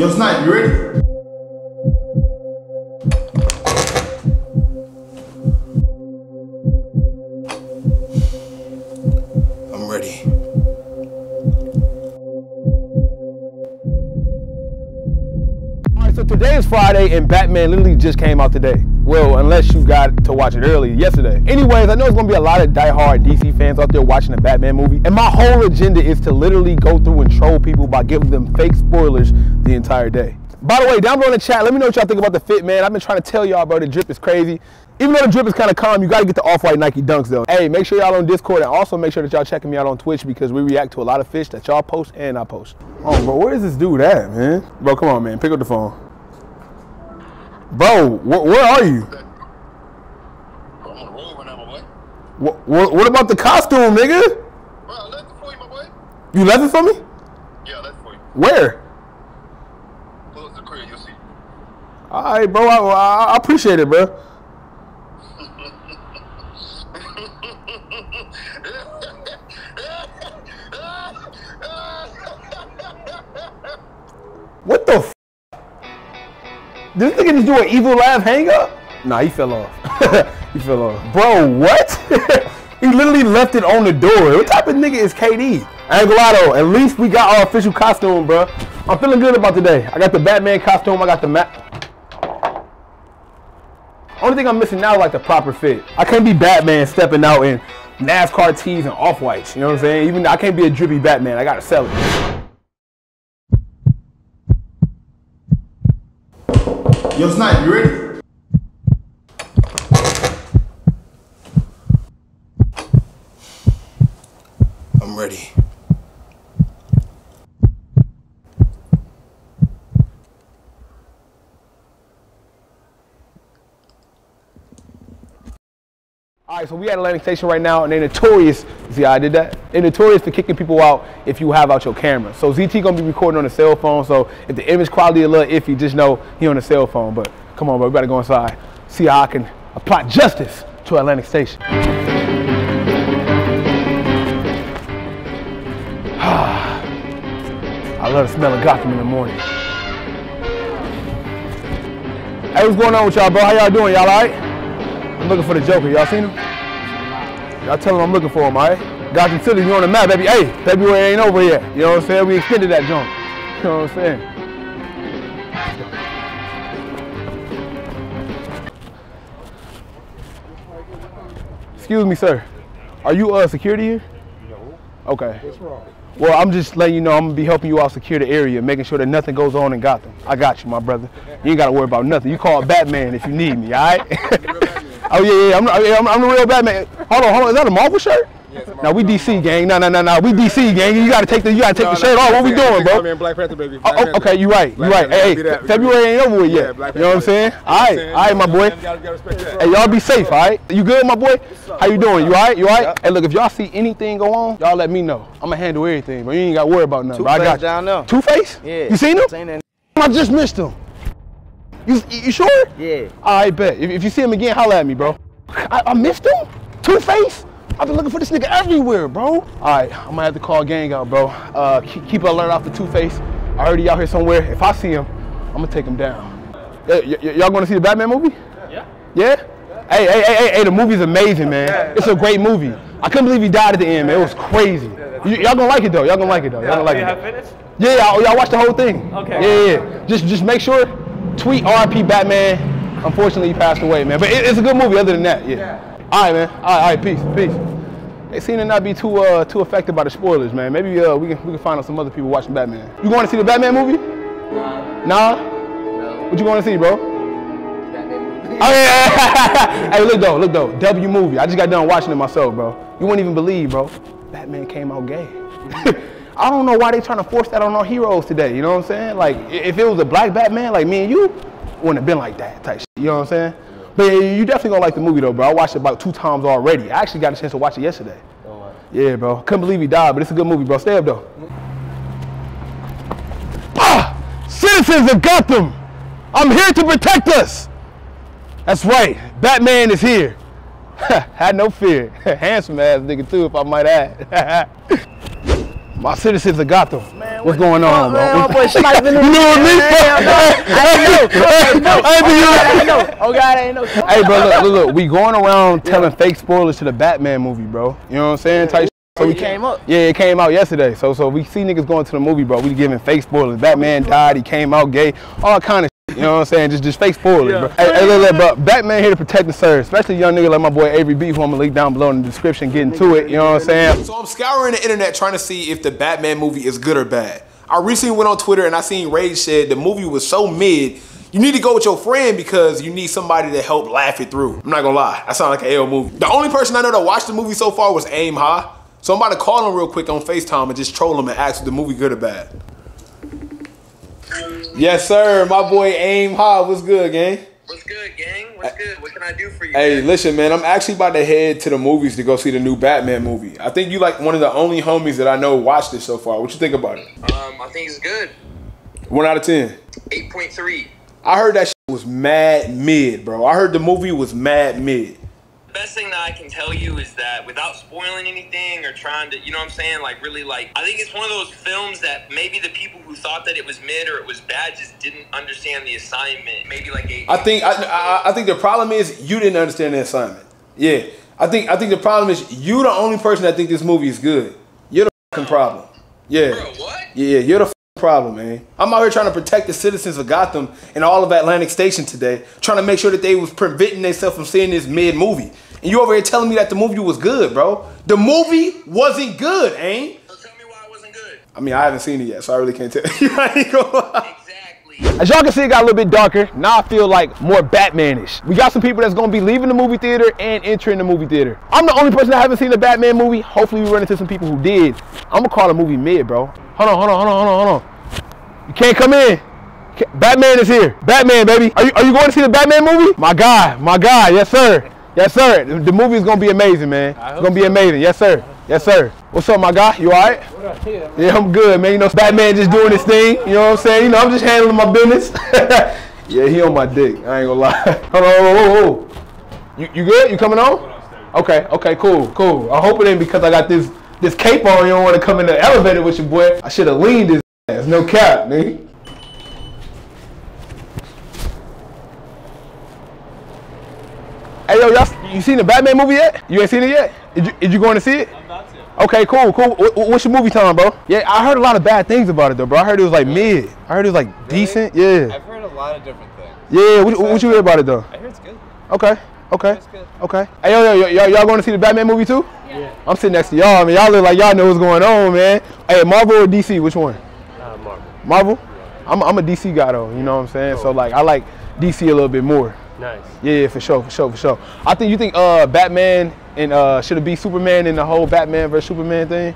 Yo, Snipe, you ready? I'm ready. All right, so today is Friday, and Batman literally just came out today. Well, unless you got to watch it early yesterday. Anyways, I know it's gonna be a lot of die-hard DC fans out there watching the Batman movie, and my whole agenda is to literally go through and troll people by giving them fake spoilers the entire day. By the way, down below in the chat, let me know what y'all think about the fit, man. I've been trying to tell y'all, bro, the drip is crazy. Even though the drip is kind of calm, you gotta get the off-white Nike Dunks though. Hey, make sure y'all on Discord and also make sure that y'all checking me out on Twitch because we react to a lot of fish that y'all post and I post. Oh, bro, where is this dude at, man? Bro, come on, man, pick up the phone. Bro, wh- where are you? I'm on the road right now, my boy. What, what, what about the costume, nigga? Bro, I left it for you, my boy. You left it for me? Yeah, I left it for you. Where? Pull up the crib, you'll see. All right, bro. I, I, I appreciate it, bro. What the? F- Did this nigga just do an evil laugh hang up? Nah, he fell off. he fell off. Bro, what? he literally left it on the door. What type of nigga is KD? I ain't gonna lie though, at least we got our official costume, bro. I'm feeling good about today. I got the Batman costume. I got the map. Only thing I'm missing now is like the proper fit. I can't be Batman stepping out in NASCAR tees and off whites. You know what I'm saying? Even I can't be a drippy Batman. I gotta sell it. Yo, Snipe, you ready? I'm ready. Right, so we at Atlantic Station right now, and they're notorious. See how I did that? They're notorious for kicking people out if you have out your camera. So ZT gonna be recording on a cell phone. So if the image quality a little iffy, just know he on a cell phone. But come on, bro, we better go inside. See how I can apply justice to Atlantic Station. I love the smell of Gotham in the morning. Hey, what's going on with y'all, bro? How y'all doing? Y'all all right? I'm looking for the Joker. Y'all seen him? Y'all tell him I'm looking for him, all right? Gotham City, you on the map, baby. Hey, February ain't over yet. You know what I'm saying? We extended that jump. You know what I'm saying? Excuse me, sir. Are you uh security here? No. Okay. What's wrong? Well, I'm just letting you know I'm gonna be helping you out secure the area, making sure that nothing goes on in Gotham. I got you, my brother. You ain't gotta worry about nothing. You call Batman if you need me, all right? oh yeah, yeah, I'm, oh, yeah, I'm, I'm the real Batman. Hold on, hold on. Is that a Marvel shirt? Yeah, Now we DC gang. No, no, no, no. We DC gang. You gotta take the, you gotta take the shirt off. What we doing, bro? Man, Black Panther, baby. Oh, oh, okay, you right. You right. Hey, hey, February ain't over with Yeah, yet. Black You know what I'm saying? All right, all right, my boy. You gotta, gotta respect that. Hey, y'all be safe, all right? You good, my boy? How you doing? You all right? You all right? Hey, look, if y'all see anything go on, y'all let me know. I'm gonna handle everything, but you ain't got to worry about nothing. bro. I got you. down there. Two Face? Yeah. You seen him? Seen that. I just missed him. You, you sure? Yeah. I bet. If, if you see him again, holla at me, bro. I, I missed him? Two Face? I've been looking for this nigga everywhere, bro. All right, I'm gonna have to call gang out, bro. Uh, keep, keep alert off the Two Face. I already out here somewhere. If I see him, I'm gonna take him down. Y- y- y- y'all gonna see the Batman movie? Yeah. Yeah? Hey, hey, hey, hey, hey, the movie's amazing, man. It's a great movie. I couldn't believe he died at the end, man. It was crazy. Y- y'all gonna like it though. Y'all gonna like it though. Y'all gonna like you it. have though. finished? Yeah, y'all, y'all watch the whole thing. Okay. Yeah, yeah, yeah. Just, just make sure. Tweet RIP Batman. Unfortunately, he passed away, man. But it, it's a good movie. Other than that, yeah. All right, man. All right, all right. Peace, peace. They seem to not be too, uh, too affected by the spoilers, man. Maybe uh, we can, we can find out some other people watching Batman. You going to see the Batman movie? Nah. Nah. What you going to see, bro? Oh yeah. hey, look though, look though. W movie. I just got done watching it myself, bro. You wouldn't even believe, bro. Batman came out gay. I don't know why they trying to force that on our heroes today. You know what I'm saying? Like, if it was a black Batman, like me and you, wouldn't have been like that type. Shit, you know what I'm saying? But yeah, you definitely gonna like the movie though, bro. I watched it about two times already. I actually got a chance to watch it yesterday. Yeah, bro. Couldn't believe he died, but it's a good movie, bro. Stay up though. Ah! Citizens of Gotham, I'm here to protect us. That's right. Batman is here. Had no fear. Handsome ass nigga too, if I might add. My citizens of Gotham. Man. What's going on, man, bro? My boy Snipe in the You know what I mean? No. I ain't know. I ain't know. Hey, Oh, God, I ain't know. Oh, God, I ain't know. Hey, bro, look, look, look. We going around telling fake spoilers to the Batman movie, bro. You know what I'm saying? Type shit. Oh, we it came up? Yeah, it came out yesterday. So, so we see niggas going to the movie, bro. We giving fake spoilers. Batman died. He came out gay. All kind of. You know what I'm saying? Just, just fake spoilers, bro. Hey, hey, look, look, bro. Batman here to protect and serve, especially young nigga like my boy Avery B, who I'm gonna link down below in the description, getting to it. You know what I'm saying? So I'm scouring the internet trying to see if the Batman movie is good or bad. I recently went on Twitter and I seen Rage said the movie was so mid. You need to go with your friend because you need somebody to help laugh it through. I'm not gonna lie, that sounds like an L movie. The only person I know that watched the movie so far was Aim High. So I'm about to call him real quick on FaceTime and just troll him and ask if the movie good or bad. Yes, sir. My boy Aim High. What's good, gang? What's good, gang? What's good? What can I do for you? Hey, listen, man. I'm actually about to head to the movies to go see the new Batman movie. I think you like one of the only homies that I know watched it so far. What you think about it? Um, I think it's good. One out of ten. 8.3. I heard that was mad mid, bro. I heard the movie was mad mid. The best thing that I can tell you is that without spoiling anything or trying to, you know what I'm saying? Like, really, like, I think it's one of those films that maybe the people who thought that it was mid or it was bad just didn't understand the assignment. Maybe like a. I think I, I I think the problem is you didn't understand the assignment. Yeah, I think I think the problem is you're the only person that think this movie is good. You're the fucking problem. Yeah. Bro, what? Yeah, you're the problem, man. I'm out here trying to protect the citizens of Gotham and all of Atlantic Station today, trying to make sure that they was preventing themselves from seeing this mid movie. And you over here telling me that the movie was good, bro. The movie wasn't good, ain't? I mean, I haven't seen it yet, so I really can't tell you. I ain't gonna lie. Exactly. As y'all can see, it got a little bit darker. Now I feel like more Batmanish. We got some people that's gonna be leaving the movie theater and entering the movie theater. I'm the only person that haven't seen the Batman movie. Hopefully, we run into some people who did. I'm gonna call the movie mid, bro. Hold on, hold on, hold on, hold on, hold on. You can't come in. Ca- Batman is here. Batman, baby. Are you, are you going to see the Batman movie? My guy, my guy. Yes, sir. Yes, sir. The, the movie is gonna be amazing, man. It's gonna be amazing. Yes, sir. Yes, sir. What's up, my guy? You all right? Yeah, I'm good, man. You know, Batman just doing his thing. You know what I'm saying? You know, I'm just handling my business. yeah, he on my dick. I ain't gonna lie. Hold on, on, hold on. You, you good? You coming on? Okay, okay, cool, cool. I hope it ain't because I got this this cape on. You don't want to come in the elevator with your boy. I should have leaned his ass. No cap, nigga. Hey yo, y'all, you seen the Batman movie yet? You ain't seen it yet? Did you, you going to see it? I'm about to. Okay, cool, cool. Wh- wh- what's your movie time, bro? Yeah, I heard a lot of bad things about it though, bro. I heard it was like mid. I heard it was like decent. Yeah. I've heard a lot of different things. Yeah. What, what you hear about it though? I heard it's good. Okay. Okay. It's good. Okay. Hey yo, yo, yo, y'all, y'all going to see the Batman movie too? Yeah. I'm sitting next to y'all. I mean, y'all look like y'all know what's going on, man. Hey, Marvel or DC? Which one? Uh, Marvel. Marvel. I'm, I'm a DC guy though. You know what I'm saying? So like, I like DC a little bit more. Nice. Yeah, yeah, for sure, for sure, for sure. I think you think uh Batman and uh should it be Superman in the whole Batman versus Superman thing?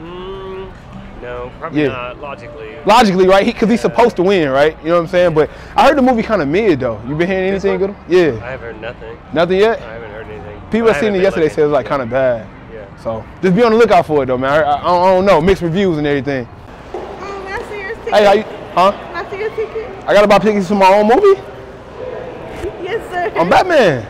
Mm, no, probably Yeah. not. Logically. Logically, right? He, Cause he's supposed to win, right? You know what I'm saying? But I heard the movie kind of mid though. You been hearing anything good? Yeah. I haven't heard nothing. Nothing yet. I haven't heard anything. People I that seen it yesterday said it was like kind of bad. Yeah. So just be on the lookout for it though, man. I, I, don't, I don't know, mixed reviews and everything. Um, I see your ticket. Hey, how you? Huh? I see your ticket. I got to buy tickets to my own movie. Yes. I'm Batman.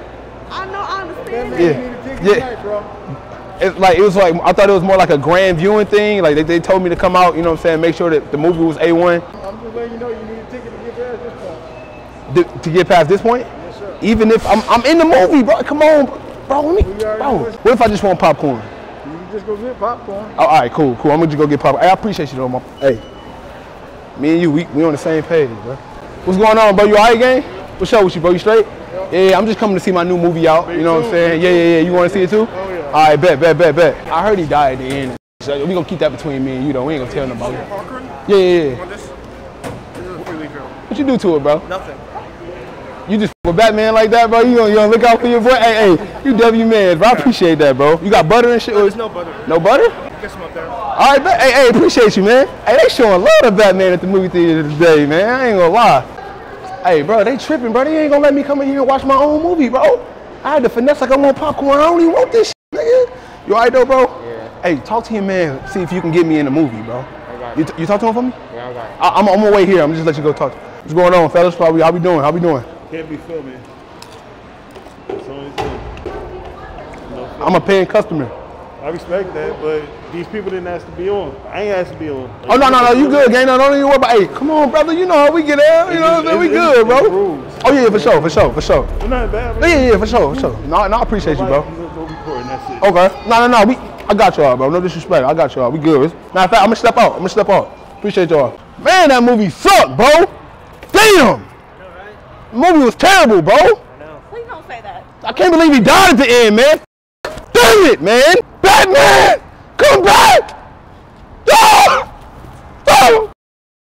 I know. I understand. Yeah. Yeah. It's like it was like I thought it was more like a grand viewing thing. Like they, they told me to come out, you know what I'm saying, make sure that the movie was A1. I'm just letting you know you need a ticket to get past this point. to, to get past this point? Yes, sir. Even if I'm, I'm in the movie, bro. Come on, bro. Let me, We bro. What if I just want popcorn? You can just go get popcorn. Oh, all right, cool, cool. I'm gonna just go get popcorn. Hey, I appreciate you though, my. Hey, me and you, we, we on the same page, bro. What's going on, bro? You all right, gang? What's up with you, bro? You straight? Yeah, I'm just coming to see my new movie out. You know what I'm saying? Yeah, yeah, yeah. You want to see it too? Oh, yeah. All right, bet, bet, bet, bet. I heard he died at the end. So we gonna keep that between me and you, though. We ain't gonna tell nobody. Yeah, yeah, yeah. This, this is freely film. What you do to it, bro? Nothing. You just with Batman like that, bro. You gonna, you gonna look out for your boy? Hey, hey, you W man, bro. I appreciate that, bro. You got butter and shit. There's no butter. No butter? Get some up there. All right, bet. Hey, hey, appreciate you, man. Hey, they showing a lot of Batman at the movie theater today, man. I ain't gonna lie. Hey, bro, they tripping, bro. They ain't gonna let me come in here and watch my own movie, bro. I had to finesse like I'm want popcorn. I don't even want this shit, nigga. You all right, though, bro? Yeah. Hey, talk to your man. See if you can get me in the movie, bro. You, t- you talk to him for me? Yeah, I got it. I, I'm, I'm gonna wait here. I'm just let you go talk. What's going on, fellas? How we, how we doing? How we doing? Can't be filming. That's all he said. No I'm a paying customer. I respect that, but These people didn't ask to be on. I ain't asked to be on. Oh no no no, you good, gang? No, don't even worry about. Hey, come on, brother. You know how we get out. You know what I'm saying? We It's- good, it's- it's bro. rules. Oh yeah, for sure, for sure, for sure. It's not bad. Yeah, yeah, yeah, for sure, for sure. No, no, I appreciate you, bro. No, no that's it. Okay. No, no, no. We, I got y'all, bro. No disrespect. I got y'all. We good. Matter of fact, I'm gonna step out. I'm gonna step out. Appreciate y'all. Man, that movie sucked, bro. Damn. The movie was terrible, bro. Please don't say that. I can't believe he died at the end, man. Damn it, man! Batman! Come back! Oh! Oh!